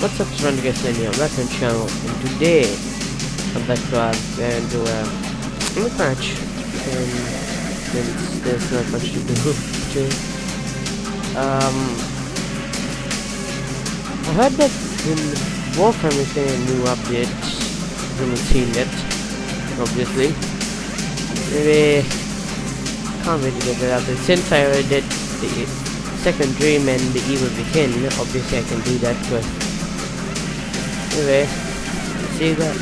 What's up, it's Randy Gaslania, welcome to channel, and today I'm back to our and do a look match, and since there's not much to do. Um, I heard that in Warframe is a new update, haven't seen it, obviously. Maybe, can't really get that update, since I already did the second dream and the evil begin, obviously I can do that first. Anyway, see you guys.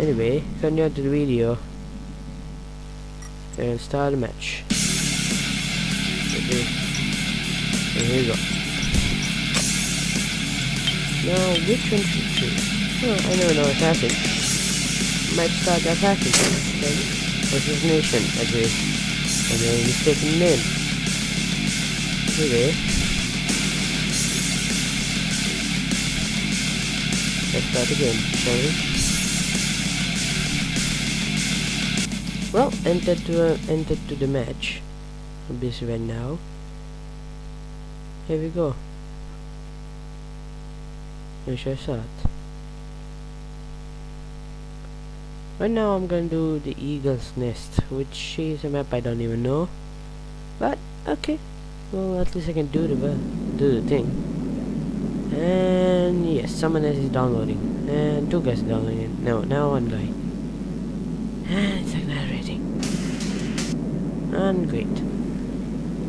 Anyway, continue to the video and start the match. Okay. And here we go. Now, which one should choose? Oh, I never know assassin. Might start assassin. Okay. Assassination, agree. And then mistaken name. Anyway. Let's start again, sorry. Well, enter to uh, enter to the match. Busy right now. Here we go. We shall start. Right now I'm gonna do the Eagle's Nest, which is a map I don't even know. But okay. Well at least I can do the do the thing. And yes, someone else is downloading. And two guys are downloading. No, now one guy. And it's accelerating. And great.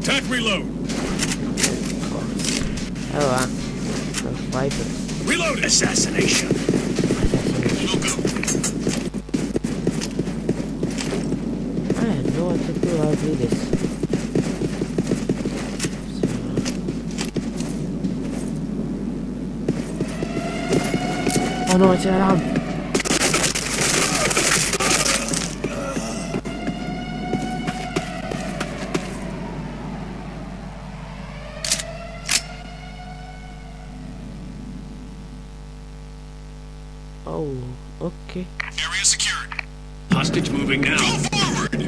Tac reload. Oh, uh, no vipers. Reload. Assassination. Assassination. I have no idea how to do this. Oh no, it's an alarm. Oh, okay. Area secured. Hostage moving now. Go forward.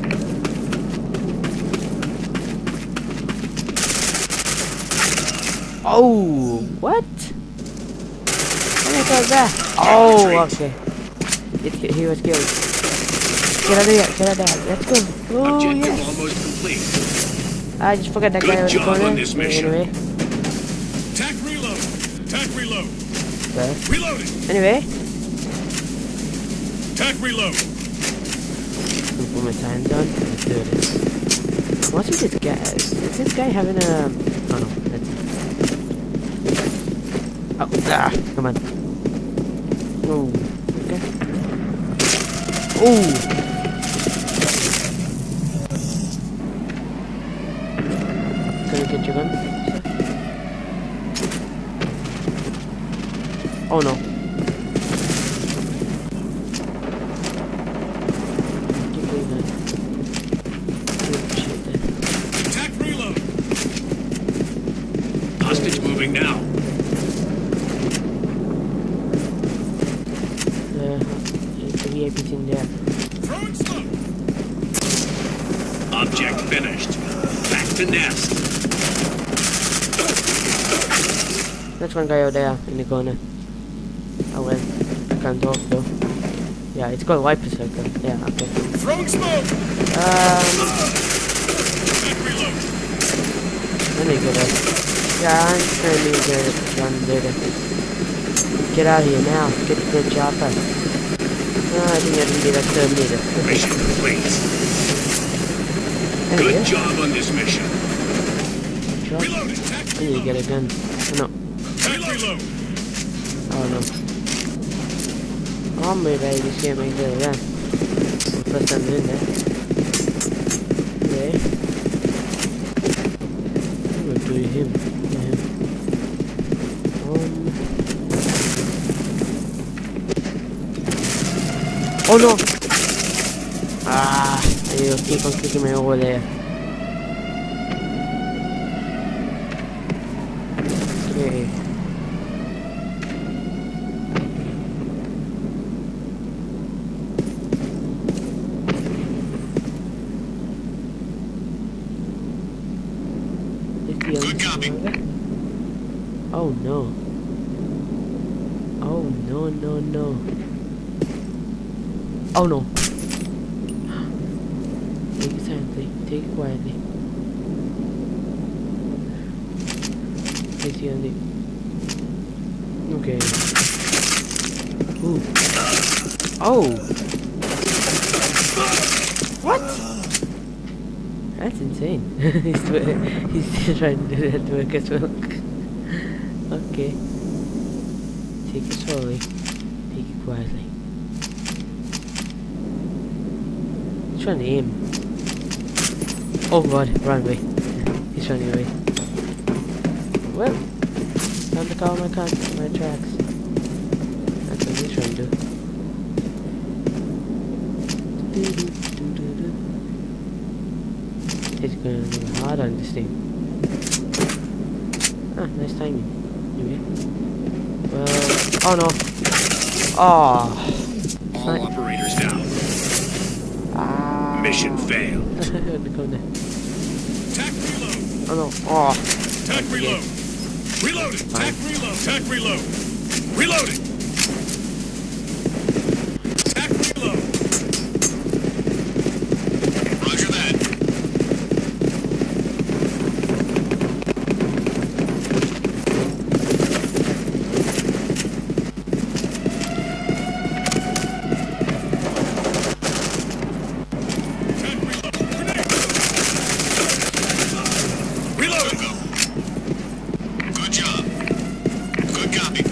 Oh, what? What was that? Oh, okay. It, he was killed. Get out of here, get out of here. Let's go. Oh, Objective yes. almost complete. I just forgot that Good guy the job on this mission. Anyway, Tac reload. Tac reload. there. Reloading. Anyway, Tac reload. put my signs on. Let's do this. What's with this guy? Is this guy having a... Oh no, that's... Oh, ah, come on. Oh, okay. Can you get your gun? Oh no. Keep doing that. Good shit there. Tac reload. Hostage moving now. Uh, the VIP's in there. Throwing smoke. Object finished. Back to nest. There's one guy over there in the corner. Oh well, I can't talk though. Yeah, it's called Viper Circle. Yeah, okay. Throwing smoke. Um, let me get up. Yeah, I'm trying to get it done later. Get out of here now. Get the chopper. Oh, I think I can get a Terminator. Mission complete. Good job on this mission. drop. Reload. Attack I need to get a gun. Oh, no. Tac reload. Oh no. Oh, maybe I just can't make that again. First time in there. Okay. I'm gonna do him. Do him. Um. Oh no! Ah, I keep on kicking me over there. Okay. Good copy. Oh no. Oh no no no. Oh no. Take it silently. Take it quietly. Take it on Okay. Ooh. Oh. What? That's insane. he's, he's trying to do that work as well. Okay. Take it slowly. Take it quietly. He's trying to aim. Oh god, run away. He's running away. Well, time to call my my tracks. That's what he's trying to do. It's gonna be hard on this thing. Ah, nice timing. Anyway. Well, oh no. Oh. All operators down. Ah. Mission failed. Reload. Oh no. Ah. Oh. Tac reload. Reloading. Tac reload. Tac reload. Reloading. Tac reload. Roger that. Tac reload. Grenade. Reloading. Good job. Good copy.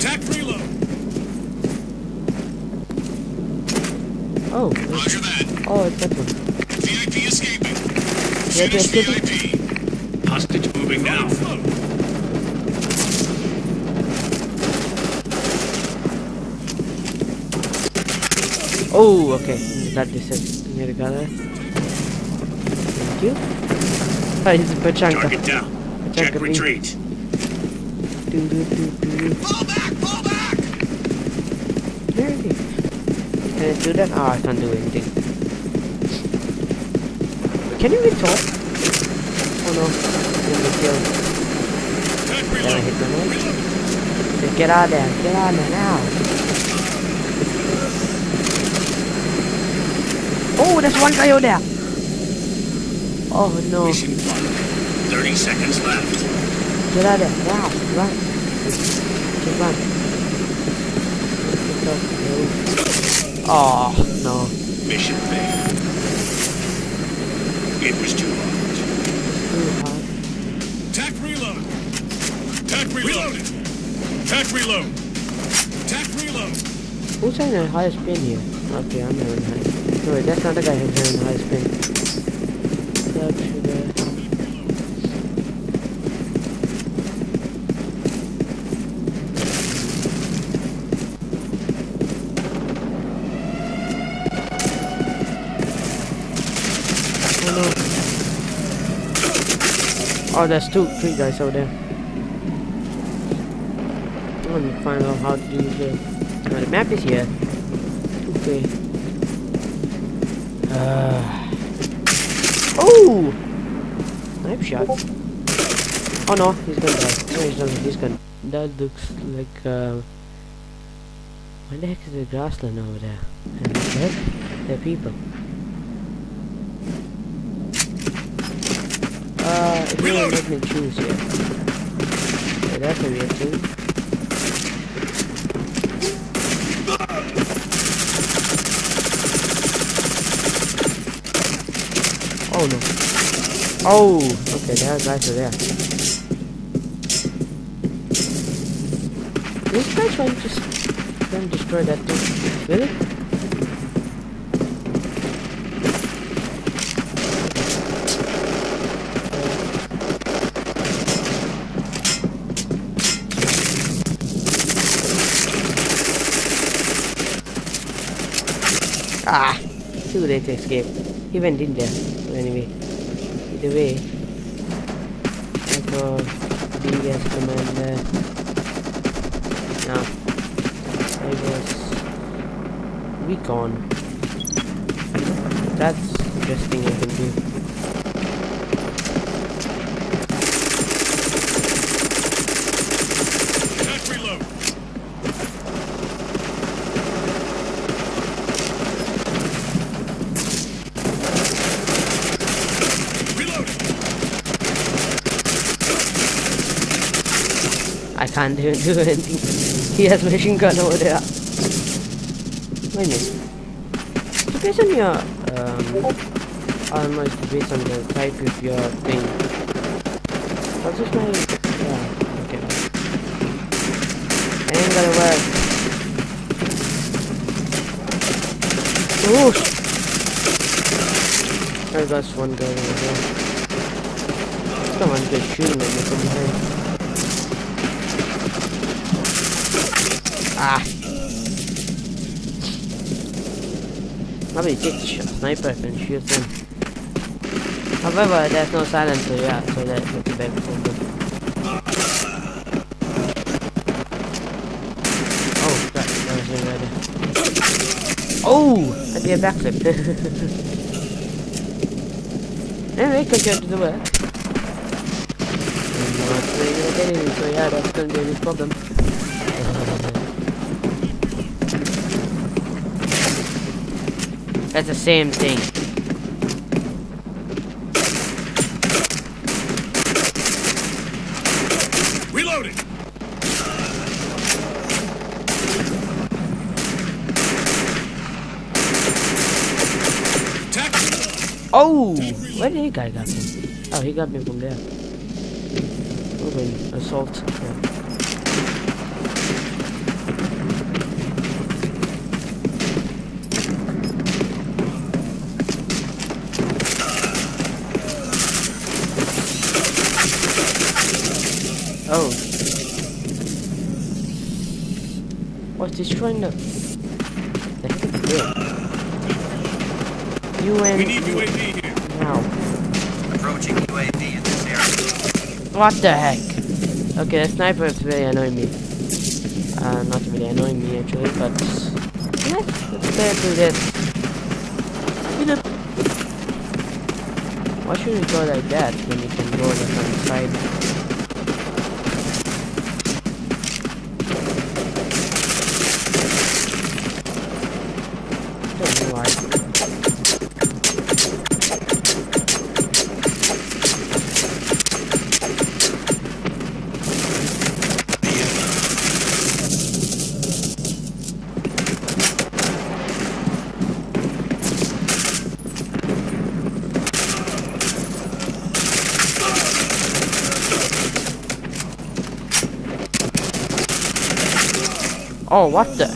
Tac reload. Oh. Roger that. Oh, it's that one. VIP escaping. Finish yeah, yeah. Hostage moving now. Oh, okay. Uh, Here, got it. Thank you. Ah, he's a pachanka. Target down. Check Pachanka me. retreat. Do, do, do, do. Fall back! Fall back! Where is he? Can I do that? Oh, I can't do anything. Can you even talk? Oh no. I'm gonna be killed. Tac Can I hit my nose? Get out of there. Get out of there now. Oh, there's one guy over there. Oh no. Mission one. 30 seconds left. Get out of there. Wow. Run. Just run. Oh, no. Mission failed. It was too hard. Too hard. Tac reload. Tac reload. Tac reload. Tac reload. Who's having the highest spin here? Okay, I'm having high. No, wait, that's not the guy who's having the highest spin. Club Oh no. Oh, there's two, three guys over there. Let me find out how to do the. Oh, the map is here. Okay. Uh. Oh! Knife shot. Oh no, he's gonna die. No, he's not. He's gonna. That looks like. Uh, the heck is the grassland over there? And are people. Uh, it really let me choose here. Okay, that's a weird thing. Oh no. Oh, okay, there are guys are there. This guy's trying to just trying to destroy that thing. Really? Ah! Late escape. He went in there. But anyway. Either way. I call BS commander. Now. I was recon. That's the best thing I can do. Can't even do anything. He has machine gun over there. Wait a minute. So based on your um almost based on the type of your thing. What's this my yeah, okay. Ain't gonna work. Ooh! I got one guy over there. Someone's just shooting at me from behind. Ah! Maybe take a sniper and shoot them. However, there's no silencer, yeah, so that, that's a big problem. Oh, that was bad. Oh! I did a backflip. anyway, continue to the work. So yeah, that's gonna be a big problem. That's the same thing. Reloading. Oh! Where did he guy got me? Oh, he got me from there. Moving assault. Yeah. Oh. What's destroying the... The heck is this? UN... We need UAV here. Now. Approaching UAV in this area. What the heck? Okay, the sniper is very annoying me. Uh, not really annoying me actually, but let's, let's bear through this. Why should we go like that when you can go like on the side? What the?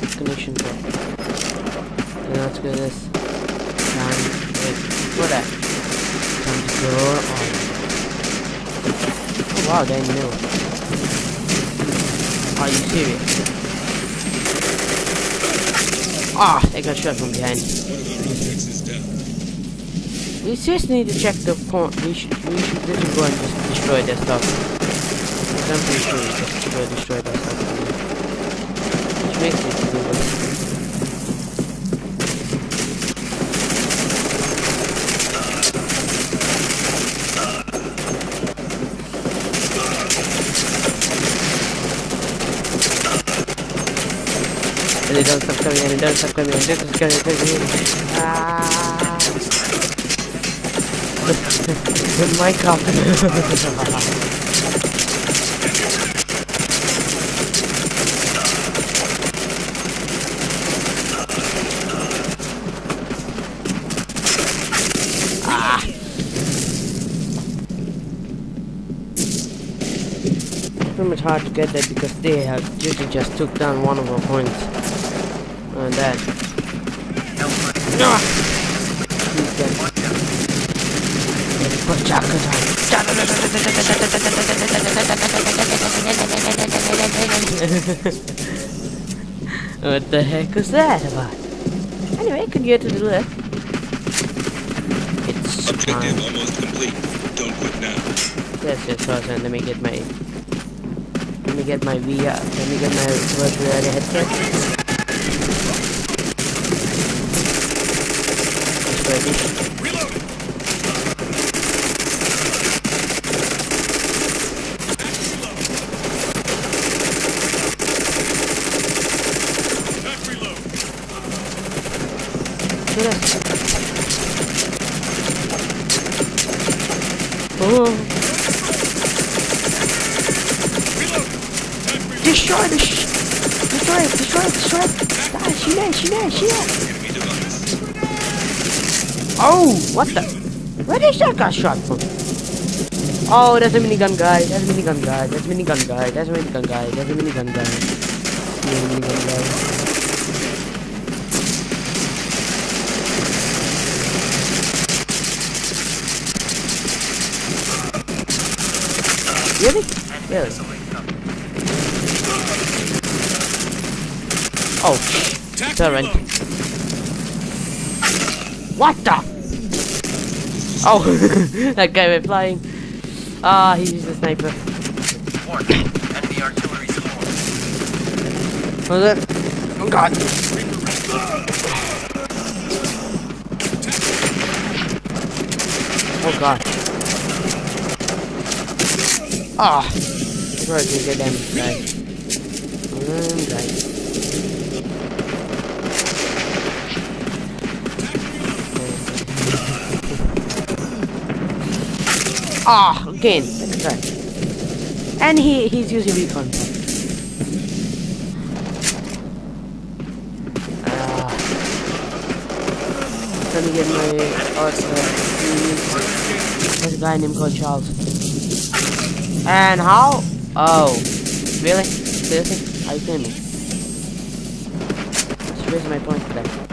This connection drop. Okay, let's go this. Time. Wait, what that? Time to go on. Oh, wow, they knew. Are you serious? Ah, they got shot from behind. We seriously need to check the point. We should, we should literally go and just destroy their stuff. I'm pretty sure we just destroy, destroy their stuff. Which makes it cool. And they don't stop coming in, and don't stop coming in, don't stop coming in, don't stop coming in. Ah. the Minecraft. ah. Pretty much hard to get that because they have just just took down one of our points. And that. No. Ah! He's dead. Put Chaka What the heck was that about? Anyway, could you get to the left. It's Objective fine. almost complete. Don't quit now. That's just awesome. Let me get my me get my VR let me get my virtual reality headset. Reloading. Attack reload. Do this. Oh. Destroy the sh Destroy it, destroy it, destroy it! Die, she there! Oh, what the? Where is that got shot from? Oh, there's a minigun guy, there's a minigun guy, there's a minigun guy, there's a minigun guy, there's a minigun guy. There's a minigun guy. Really? Really? Oh, Turret. what the? Oh, that guy went flying. Ah, he used a sniper. Warning. Enemy artillery spawn. Was it? Oh god. Oh god. Ah. Where did you get them guy? Um, Ah, again. That's right. And he he's using recon. Ah. Let me get my art There's a guy named called Charles. And how? Oh. Really? Seriously? Are you kidding me? Where's my point that?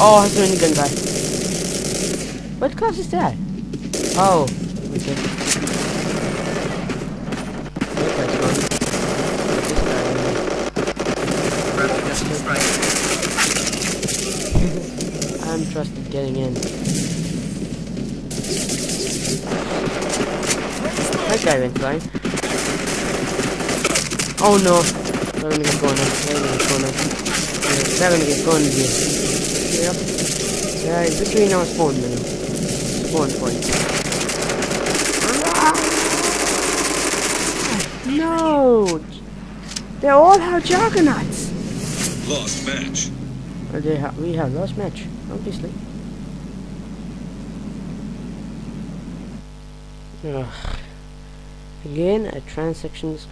Oh, it's a minigun guy. What class is that? Oh, okay. I'm trusted getting in. That guy went flying. Oh no! They're gonna get going gonna get going gonna get going. Yep. Yeah, it's between our spawn now. Spawn point. No! They all have juggernauts! lost match. They ha we have lost match, obviously. Ugh. Again, a transactions,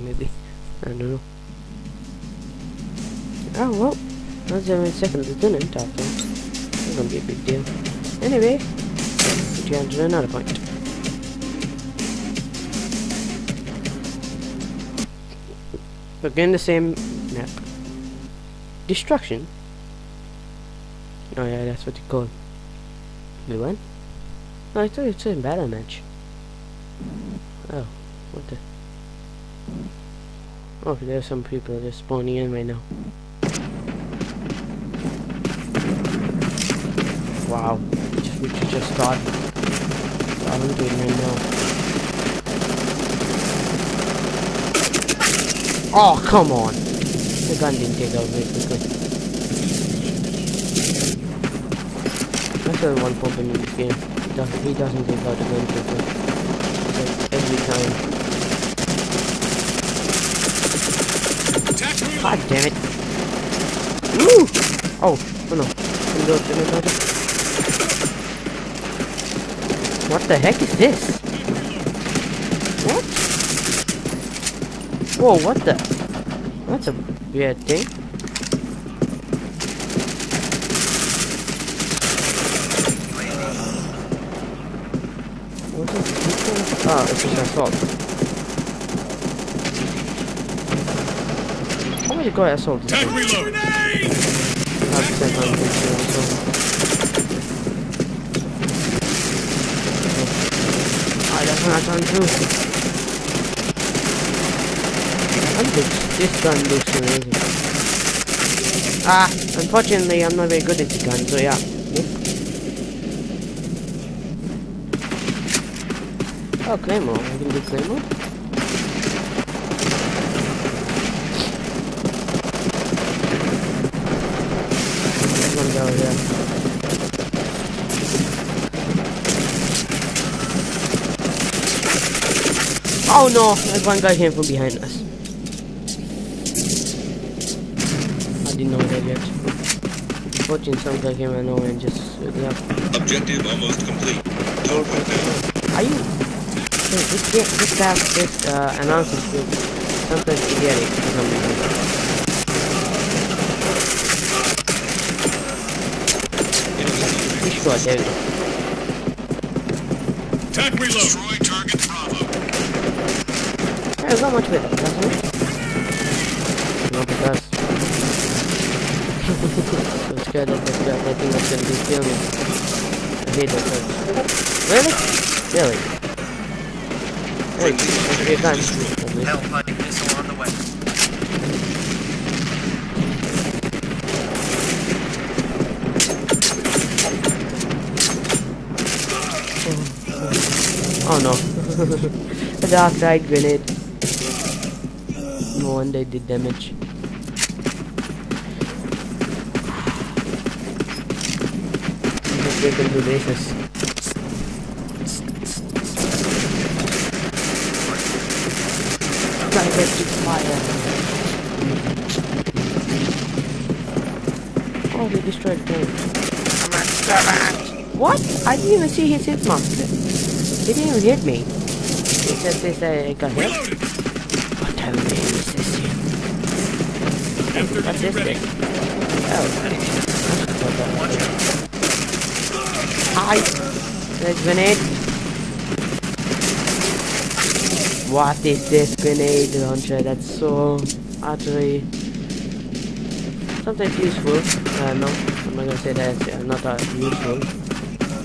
maybe. I don't know. Oh, well. That's a second lieutenant after. That's gonna be a big deal. Anyway, we on to another point. Again, the same map. Destruction? Oh yeah, that's what you call. We won? I thought it said battle match. Oh, what the? Oh, there's some people just spawning in right now. Wow, we just, we should just start. Start looting right now. Oh, come on! The gun didn't take out very quickly. That's the one problem in this game. He doesn't, he doesn't take out the gun quickly. Like, every time. God damn it! Woo! Oh, oh no. What the heck is this? What? Whoa, what the? That's a weird thing. What is this? Ah, oh, it's just assault. How many go assault? Tac reload. Uh, advantage here also. Oh, that's not on. And this, gun looks amazing. Ah, unfortunately I'm not very good at the gun, so yeah. Oh, Claymore. I can do Claymore. There's one over there. Oh no! There's one guy came from behind us. I didn't know that yet. Watching some guy came out of nowhere and just stood up. Objective almost complete. Don't put down. Are you? Hey, this game, this guy, this uh, announces with sometimes idiotic for some reason. Pretty sure, there we go. Tac reload. Destroy target Bravo. There's not much better, doesn't it? No, it does. so scared that that, that, that thing was gonna be filming. I hate that thing. Really? Really? Hey, that's your gun. at least. Missile on the way. Oh no. A dark side grenade. Wonder it did damage. Let's break into bases. Direct fire. Oh, they destroyed the. What? I didn't even see his hit mark. He didn't even hit me. He said this uh, got hit. What What's this thing? Oh. Watch out. Hi. There's grenade. What is this grenade launcher? That's so utterly sometimes useful. Uh, no, I'm not gonna say that uh, not uh, useful,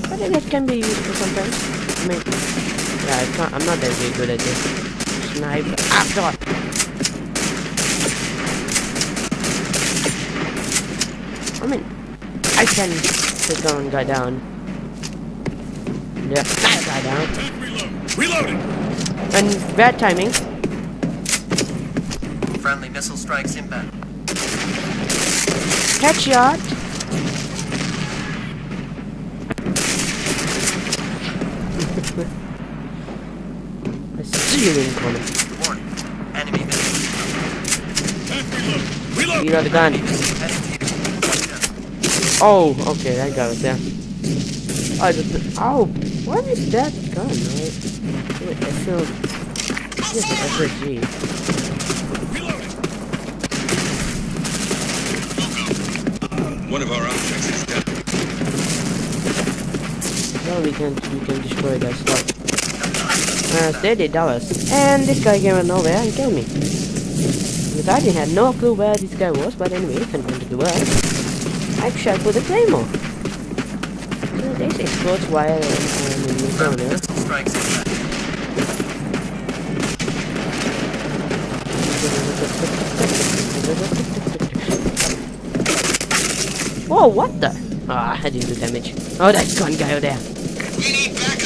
but it, can be useful sometimes. I mean, yeah, can't, I'm not that good at this. Sniper. Ah, God. I mean, I can take one guy down. Yeah, that guy down. Reloaded. And bad timing. Friendly missile strikes inbound. Headshot. I see you incoming. Warning. Enemy missile. Reload. Reload. You got the gun. Heading to you. Watch out. Oh, okay, that guy was there. Oh, the, oh, what is that gun? Right? Wait, I feel. This is SSG. Reloaded. One of our objects is down. Well, we can we can destroy that stuff. Uh, steady dollars. And this guy came out of nowhere and killed me. Because I didn't have no clue where this guy was, but anyway, if and into the world, I shot with a claymore. So this explodes I'm in the corner. Whoa, what the? Ah, I didn't do damage. Oh, that gun guy over there.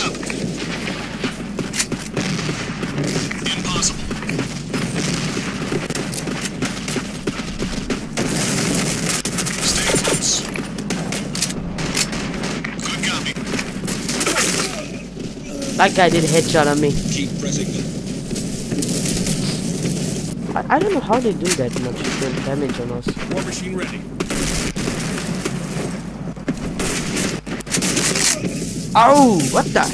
That guy did a headshot on me. Keep pressing them. I, I don't know how they do that much damage on us. War machine ready. Oh, what the?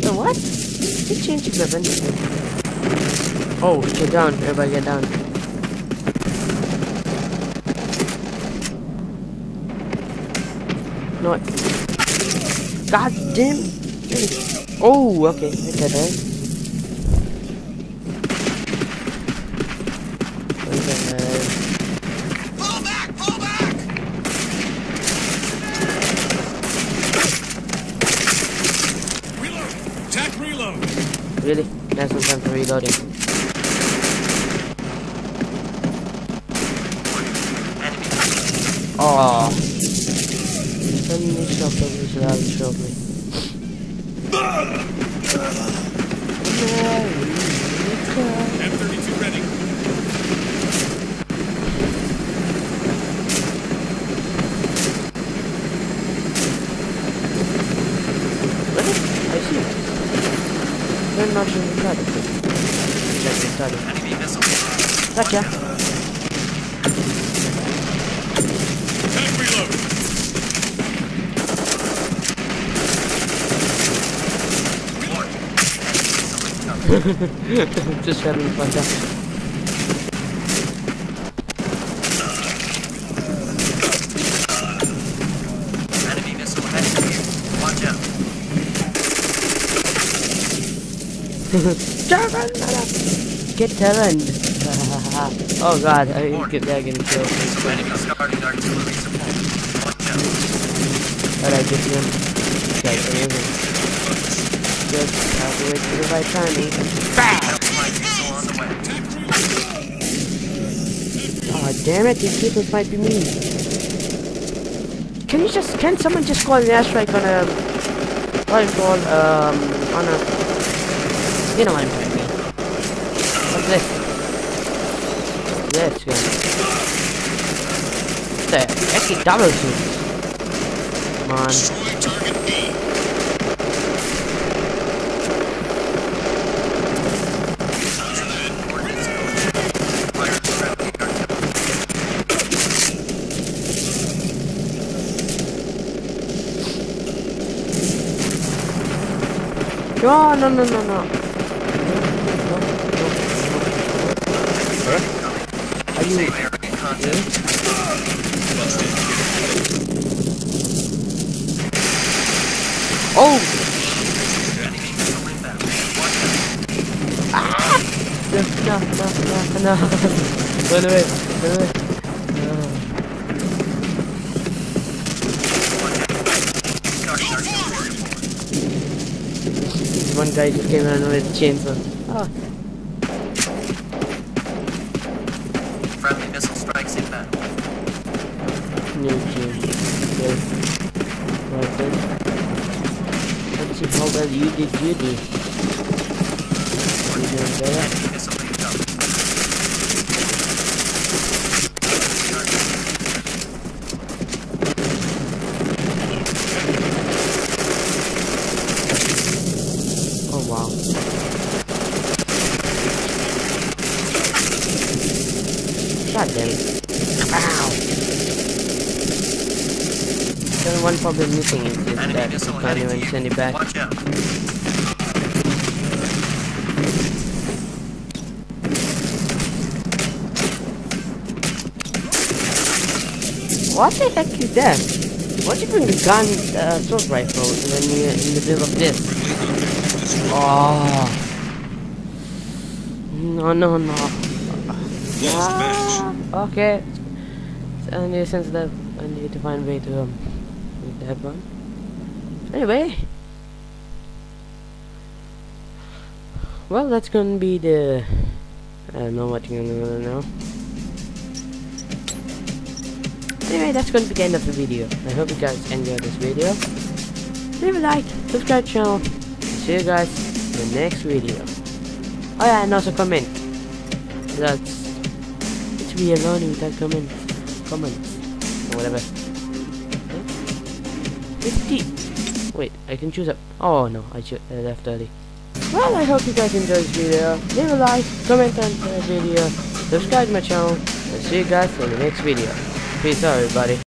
The what? He changed his weapon. Oh, get down. Everybody get down. No. God damn. Oh, okay. Hit that right. Really? That's what time for reloading. Oh. Let me shock me. M32 ready. Really? I see. They're not in the study. Check the study. enemy missile. Gotcha. Tac reload. Warning. Enemy missile incoming. Just missile heading. Watch out. Get turned. oh god, I get. Enemy starting artillery support. Watch I get him. Guys, have to wait for the right timing. Way. Oh damn it, these people might be me. Can you just can someone just call an airstrike on a what is called um on a you know what I'm to mean. What's this? Gun. The actually double shoots. Come on. Destroy target B. Roger that. Coordinates code. Fire friendly artillery. No, no, no, no, no. Are you Safe area in contact. Oh! Enemy missile inbound. Watch out. No, no, no, no, no. Run away, run away. Guy just came around with a chainsaw. Oh, Friendly missile strikes inbound. new chain. Okay. Right then. Let's see how well you did you do. You doing better? Enemy missile incoming. Oh wow. God damn it. Ow! The problem missing is, is Enemy that you can't even send it back. Watch out. What the heck is that? What you bring the gun, uh, assault rifle when you're in the middle of this? Oh. No, no, no. Match. Ah, okay. In the that I need to find a way to um, that one. Anyway. Well, that's gonna be the. I don't know what you're gonna know. Anyway, that's to be the end of the video. I hope you guys enjoyed this video. Leave a like, subscribe channel. See you guys in the next video. Oh yeah, and also comment. That's it's be alone without comment, Comment. or whatever. Huh? 50. Wait, I can choose up. Oh no, I left early. Well, I hope you guys enjoyed this video. Leave a like, comment on the video, subscribe to my channel, and see you guys in the next video. Peace out, everybody.